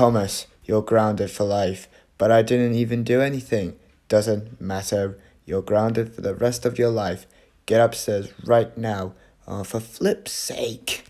Thomas, you're grounded for life. But I didn't even do anything. Doesn't matter. You're grounded for the rest of your life. Get upstairs right now. Oh, for flip's sake.